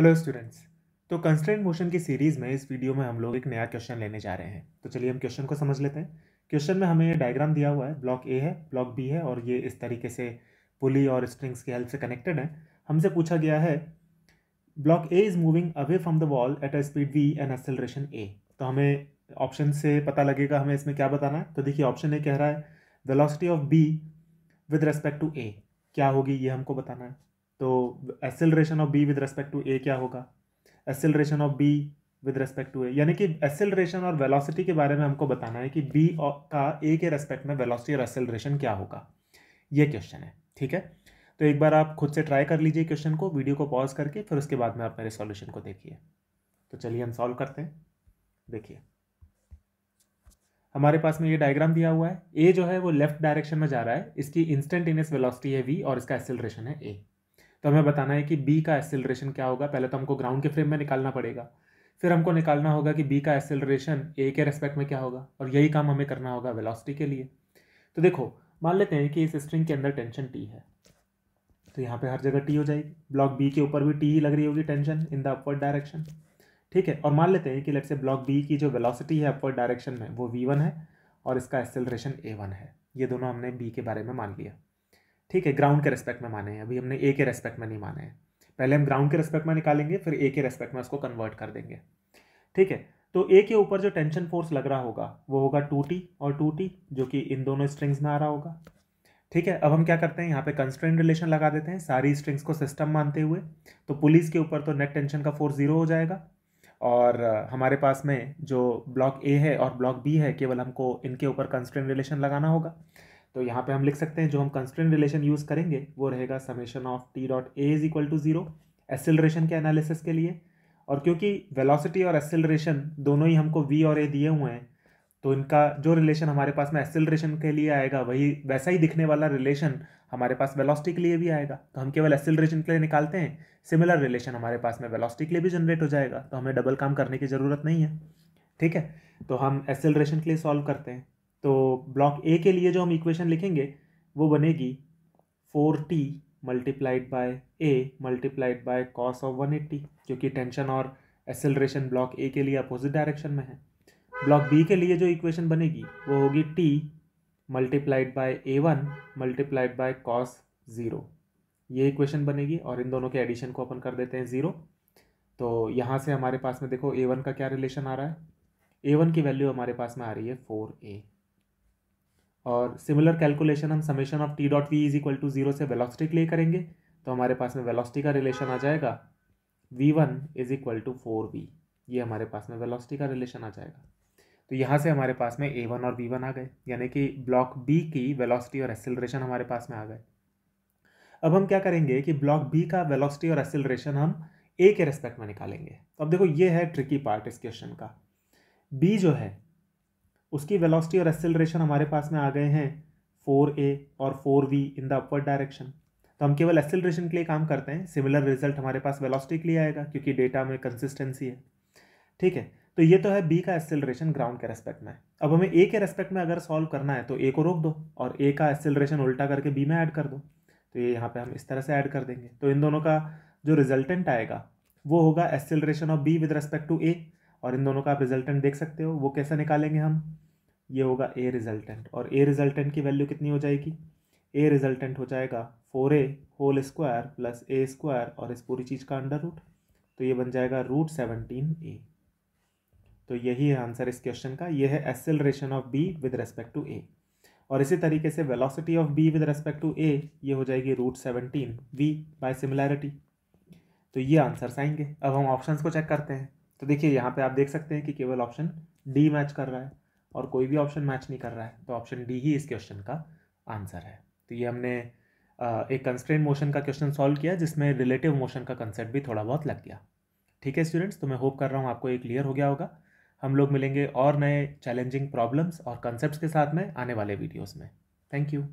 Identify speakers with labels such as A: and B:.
A: Hello students तो constant motion की series में इस वीडियो में हम लोग एक नया क्वेश्चन लेने जा रहे हैं। तो चलिए हम क्वेश्चन को समझ लेते हैं। क्वेश्चन में हमें डायग्राम दिया हुआ है। ब्लॉक ए है ब्लॉक बी है और ये इस तरीके से पुली और स्ट्रिंग्स की हेल्प से कनेक्टेड है। हमसे पूछा गया है block A is moving away from the wall at a speed V and acceleration A तो हमें ऑप्शन से पता लगेगा हमें इसमें क्या बताना है। तो देखिए ऑप्शन ए कह रहा है velocity of B with respect to A क्या होगी ये हमको बताना है। तो acceleration of B with respect to A क्या होगा? Acceleration of B with respect to A यानी कि एसेलरेशन और वेलोसिटी के बारे में हमको बताना है कि बी का ए के रेस्पेक्ट में वेलोसिटी और एसेलरेशन क्या होगा। ये क्वेश्चन है, ठीक है? तो एक बार आप खुद से ट्राई कर लीजिए क्वेश्चन को वीडियो को पॉज करके, फिर उसके बाद में आप मेरे सॉल्यूशन को देखिए। तो चलिए हम सॉल्व करते हैं। देखिए। हमारे पास में ये डायग्राम दिया हुआ है। ए जो है वो लेफ़्ट डायरेक्शन में जा रहा है। इसकी इंस्टेंटेनियस वेलोसिटी है वी और इसका एसेलरेशन है ए तो हमें बताना है कि बी का एसेलरेशन क्या होगा? पहले तो हमको ग्राउंड के फ्रेम में निकालना पड़ेगा। फिर हमको निकालना होगा कि बी का एसेलरेशन ए के रेस्पेक्ट में क्या होगा? और यही काम हमें करना होगा वेलोसिटी के लिए। तो देखो, मान लेते हैं कि इस स्ट्रिंग के अंदर टेंशन टी है। तो यहाँ पे हर जगह टी हो जाएगी। ब्लॉक बी के ऊपर भी टी लग रही होगी tension in the upward direction ठीक है? और मान लेते हैं कि लेट से ब्लॉक बी की जो वेलोसिटी है अपवर्ड डायरेक्शन में, वो वी वन है और इसका एक्सेलरेशन ए वन है। ये दोनों हमने बी के बारे में मान लिया। ठीक है ग्राउंड के रेस्पेक्ट में माने हैं। अभी हमने ए के रेस्पेक्ट में नहीं माने हैं। पहले हम ग्राउंड के रेस्पेक्ट में निकालेंगे, फिर ए के रेस्पेक्ट में उसको कन्वर्ट कर देंगे। ठीक है तो ए के ऊपर जो टेंशन फोर्स लग रहा होगा, वो होगा टू टी और टू टी जो कि इन दोनों स्ट्रिंग्स में आ रहा होगा। ठीक है, अब हम क्या करते हैं, यहाँ पे कंस्ट्रेंट रिलेशन लगा देते हैं, सारी स्ट्रिंग्स को सिस्टम मानते हुए। तो पुलिस के ऊपर तो नेट टेंशन का फोर्स ज़ीरो हो जाएगा। और हमारे पास में जो ब्लॉक ए है और ब्लॉक बी है, केवल हमको इनके ऊपर कंस्ट्रेंट रिलेशन लगाना होगा। तो यहाँ पे हम लिख सकते हैं, जो हम कंस्टेंट रिलेशन यूज़ करेंगे, वो रहेगा summation of T dot A is equal to zero acceleration के एनालिसिस के लिए। और क्योंकि वेलोसिटी और एसिलरेशन दोनों ही हमको वी और ए दिए हुए हैं तो इनका जो रिलेशन हमारे पास में एसिलरेशन के लिए आएगा, वही वैसा ही दिखने वाला रिलेशन हमारे पास वेलोसिटी के लिए भी आएगा। तो हम केवल एसिलरेशन के लिए निकालते हैं सिमिलर रिलेशन हमारे पास में वेलोसिटी के लिए भी जनरेट हो जाएगा। तो हमें डबल काम करने की ज़रूरत नहीं है। ठीक है? तो हम एसिलरेशन के लिए सॉल्व करते हैं। तो ब्लॉक ए के लिए जो हम इक्वेशन लिखेंगे, वो बनेगी four T multiplied by A multiplied by cos of one eighty, क्योंकि टेंशन और एसेलरेशन ब्लॉक ए के लिए अपोजिट डायरेक्शन में है। ब्लॉक बी के लिए जो इक्वेशन बनेगी, वो होगी T multiplied by a one multiplied by cos zero ये इक्वेशन बनेगी और इन दोनों के एडिशन को अपन कर देते हैं ज़ीरो तो यहाँ से हमारे पास में देखो ए वन का क्या रिलेशन आ रहा है। ए वन की वैल्यू हमारे पास में आ रही है फोर ए और सिमिलर कैलकुलेशन हम summation of T dot v is equal to zero से वेलोसिटी के लिए करेंगे तो हमारे पास में वेलोसिटी का रिलेशन आ जाएगा v one is equal to four v ये हमारे पास में वेलोसिटी का रिलेशन आ जाएगा। तो यहाँ से हमारे पास में ए वन और वी वन आ गए, यानी कि ब्लॉक बी की वेलोसिटी और एसिलरेशन हमारे पास में आ गए। अब हम क्या करेंगे कि ब्लॉक बी का वेलोसिटी और एसिलरेशन हम ए के रेस्पेक्ट में निकालेंगे। तो अब देखो, ये है ट्रिकी पार्ट इस क्वेश्चन का। बी जो है उसकी वेलोसिटी और एक्सेलरेशन हमारे पास में आ गए हैं फोर ए और four v in the upward direction तो हम केवल एक्सेलरेशन के लिए काम करते हैं सिमिलर रिज़ल्ट हमारे पास वेलोसिटी के लिए आएगा, क्योंकि डेटा में कंसिस्टेंसी है. ठीक है? तो ये तो है बी का एक्सेलरेशन ग्राउंड के रेस्पेक्ट में. अब हमें ए के रेस्पेक्ट में अगर सॉल्व करना है तो ए को रोक दो और ए का एक्सेलरेशन उल्टा करके बी में ऐड कर दो. तो ये यहाँ पे हम इस तरह से ऐड कर देंगे. तो इन दोनों का जो रिजल्टेंट आएगा, वो होगा acceleration of B with respect to A और इन दोनों का आप रिजल्टेंट देख सकते हो। वो कैसे निकालेंगे हम? ये होगा ए रिजल्टेंट और ए रिजल्टेंट की वैल्यू कितनी हो जाएगी? ए रिजल्टेंट हो जाएगा four a whole square plus a square और इस पूरी चीज़ का अंडर रूट तो ये बन जाएगा रूट सेवनटीन ए तो यही है आंसर इस क्वेश्चन का। ये है acceleration of B with respect to A और इसी तरीके से velocity of B with respect to A ये हो जाएगी root seventeen v by similarity तो ये आंसर्स आएँगे। अब हम ऑप्शंस को चेक करते हैं। तो देखिए, यहाँ पे आप देख सकते हैं कि केवल ऑप्शन डी मैच कर रहा है और कोई भी ऑप्शन मैच नहीं कर रहा है तो ऑप्शन डी ही इस क्वेश्चन का आंसर है। तो ये हमने एक कंस्ट्रेंट मोशन का क्वेश्चन सॉल्व किया, जिसमें रिलेटिव मोशन का कंसेप्ट भी थोड़ा बहुत लग गया। ठीक है स्टूडेंट्स तो मैं होप कर रहा हूँ आपको ये क्लियर हो गया होगा। हम लोग मिलेंगे और नए चैलेंजिंग प्रॉब्लम्स और कंसेप्ट के साथ में आने वाले वीडियोज़ में। Thank you